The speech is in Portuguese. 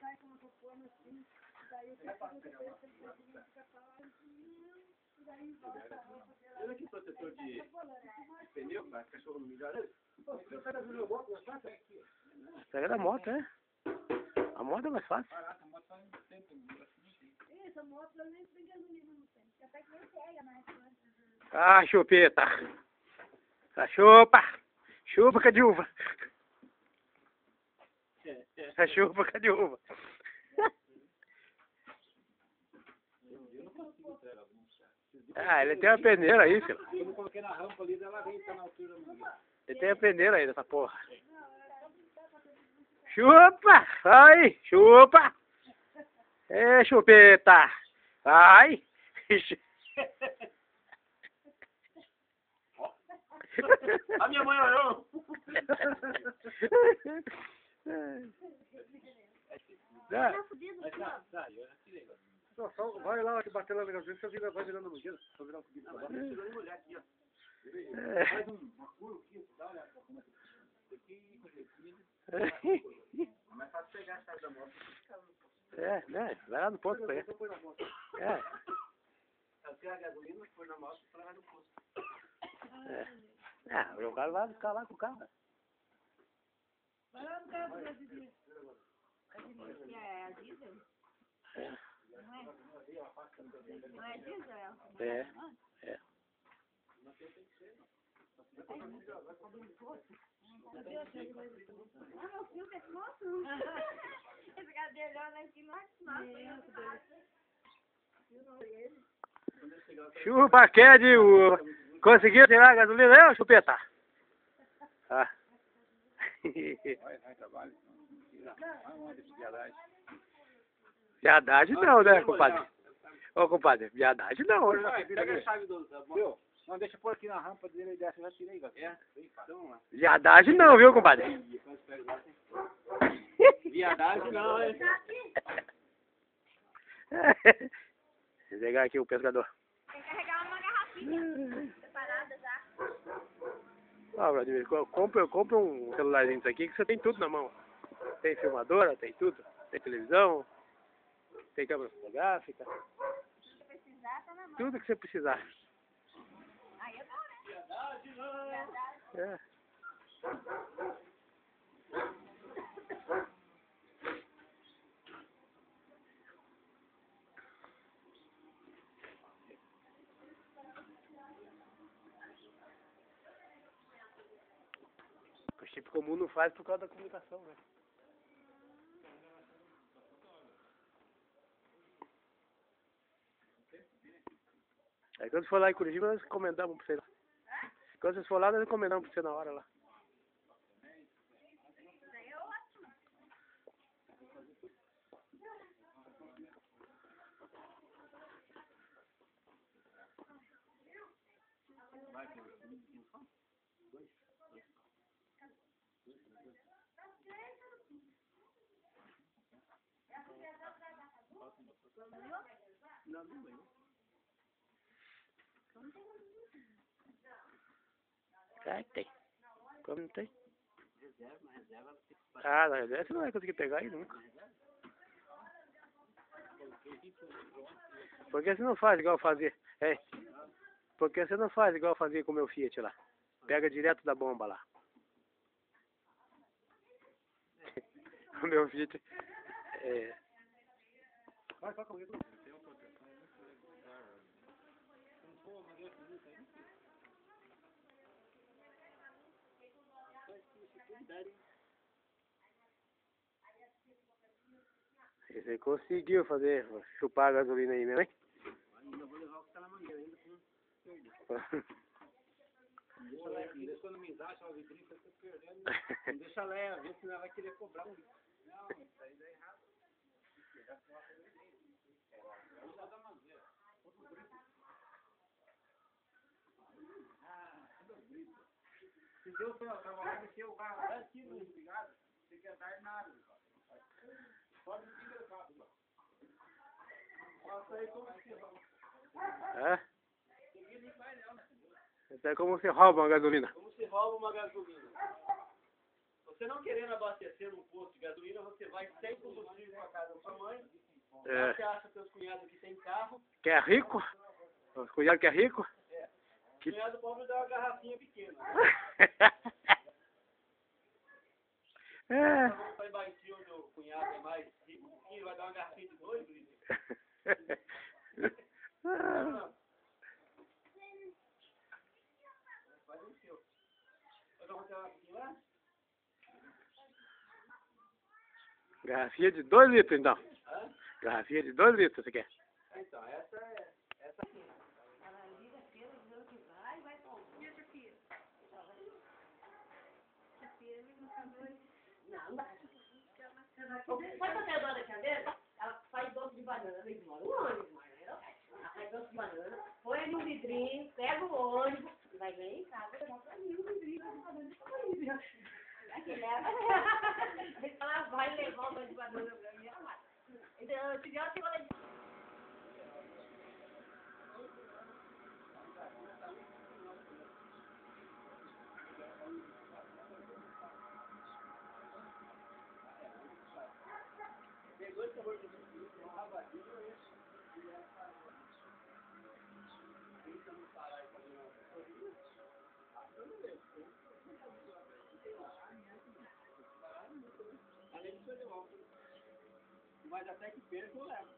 sai com uma copona assim. Daí eu se ele conseguiu ficar falando. E daí volta a roupa dela. Olha que protetor de de pneu, para cachorro não mijar nele. Pega da moto, é? A moto é mais fácil. Essa moto ela nem tem gasolina no tempo. Até que nem pega mais. né? Ah, chupeta. Ah, chupa. Chupa, cadê uva? Ah, chupa, cadê uva? Ah, ele tem uma peneira aí, filho. Quando eu coloquei na rampa ali, ela vem tá na altura. Ele tem a peneira aí dessa porra. Chupa! Ai, chupa! É, chupeta! Ai! A minha mãe olhou. Dá. Tá fudido, Mas tá, tá, eu já tirei agora. Só, só vai lá que bater lá na gasolina, você vira, vai virando no gelo, só virar um cubinho Agora eu tirei uma olhada aqui, ó. É. Faz um- uma curva aqui, dá uma olhada. como é que- Aqui, com jeitinho. Mas fácil pegar a chave da moto. É, né? Vai lá no posto pra ele. É, Eu quero a gasolina, põe na moto pra lá no posto. é. Ah, o cara vai ficar lá com o carro. Vai lá no carro. Que é a diesel? Não é? Não é diesel? é? É, é. Ah, meu filho, pescoço? Esse cadeirão aqui, nossa, nossa. Chupa, Ked. Conseguiu tirar a gasolina ô chupeta? Ah. Vai, vai. Vai viadagem. Não, né, compadre? Ô, compadre, viadagem não, né? Vai, pega a chave do, moto. Não, deixa eu pôr aqui na rampa dele desce. Eu já tirei, cara. É? Então, lá. Viadagem não, viu, compadre? Viadagem não, hein? Vou pegar aqui o pescador. Tem que carregar uma garrafinha separada já. Ah, Vladimir, co- compra, compra um celularzinho disso aqui que você tem tudo na mão. Tem filmadora, tem tudo. Tem televisão, tem câmera fotográfica, Se precisar, tá na mão. tudo que você precisar. Aí é bom, né? Verdade. É. O chip comum não faz por causa da comunicação, né? Aí quando for lá em Curitiba, nós encomendamos pra você lá. Quando vocês for lá, nós encomendamos pra você na hora lá. Daí é ótimo. É, tem. Como não tem? Ah, na reserva você não vai conseguir pegar aí nunca. Por que você não faz igual fazia? É. Por que você não faz igual fazia com o meu Fiat lá? Pega direto da bomba lá. o meu Fiat. É. Vai, vai comigo. Você conseguiu fazer, chupar a gasolina aí mesmo, hein? Ainda vou levar o que tá na mangueira ainda não perder. Deixa deixa economizar, você tá perdendo. Não deixa ver se vai querer cobrar um. Não, isso aí dá errado. Usa da mangueira tudo brito. Se Deus tava lá, mexeu o carro 10 quilos desligado, você quer dar nada. Pode me engraçado, mano. Passa aí como que você vai. É? Não, né? Isso é como você rouba uma gasolina. Como se rouba uma gasolina. Você não querendo abastecer num posto de gasolina, você vai sem combustível para casa da sua mãe. É. Você acha que seus cunhados que tem carro. Que é rico? Os cunhados que é rico? O cunhado pobre dá uma garrafinha pequena. É. Vai baixinho onde o cunhado é mais rico vai dar uma garrafinha de dois litros. Faz o seu. Vai dar uma garrafinha lá? Garrafinha de 2 litros, então. Hã? Garrafinha de 2 litros, você quer? Então, essa é. Essa aqui. E a chefia? Chefia, ele não sabe dois. Não, não. Vai fazer a dona Candeira? Ela faz doce de banana, eles moram no ônibus, ela faz doce de banana, põe no vidrinho, pega o ônibus e vai ver em casa mostra ali o vidrinho de banana. Aqui leva. Então ela vai levar o doce de banana pra mim. Então, se vier, eu Pegou esse sabor de um rabadinho e Tentando parar e fazer uma coisa. Além disso, eu levo. Mas até que perca eu levo.